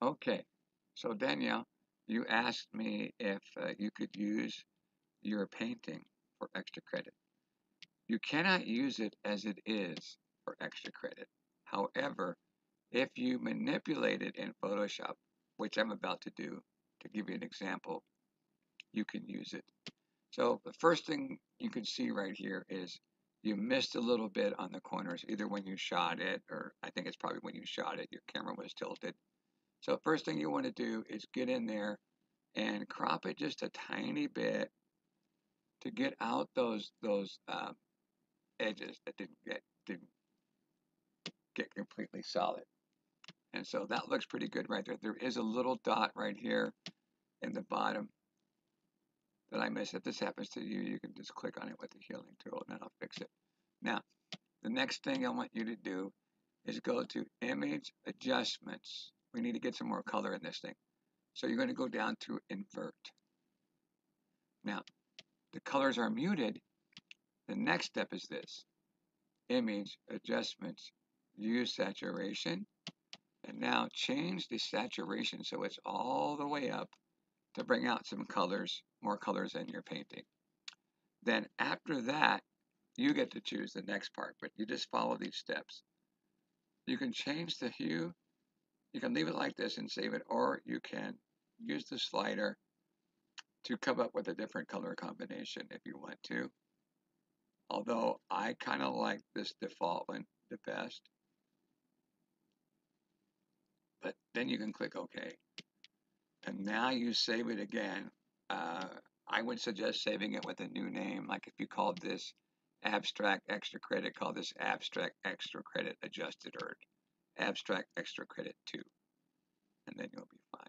Okay, so Danielle, you asked me if uh, you could use your painting for extra credit. You cannot use it as it is for extra credit. However, if you manipulate it in Photoshop, which I'm about to do to give you an example, you can use it. So the first thing you can see right here is you missed a little bit on the corners, either when you shot it, or I think it's probably when you shot it, your camera was tilted. So first thing you want to do is get in there and crop it just a tiny bit to get out those those um, edges that didn't get didn't get completely solid. And so that looks pretty good right there. There is a little dot right here in the bottom that I missed. If this happens to you, you can just click on it with the healing tool and that'll fix it. Now, the next thing I want you to do is go to Image Adjustments. We need to get some more color in this thing. So you're going to go down to Invert. Now, the colors are muted. The next step is this. Image Adjustments. Use Saturation. And now change the saturation so it's all the way up to bring out some colors, more colors in your painting. Then after that, you get to choose the next part, but you just follow these steps. You can change the hue. You can leave it like this and save it, or you can use the slider to come up with a different color combination if you want to. Although I kind of like this default one the best. But then you can click OK. And now you save it again. Uh, I would suggest saving it with a new name. Like if you called this abstract extra credit, call this abstract extra credit adjusted earned abstract extra credit 2, and then you'll be fine.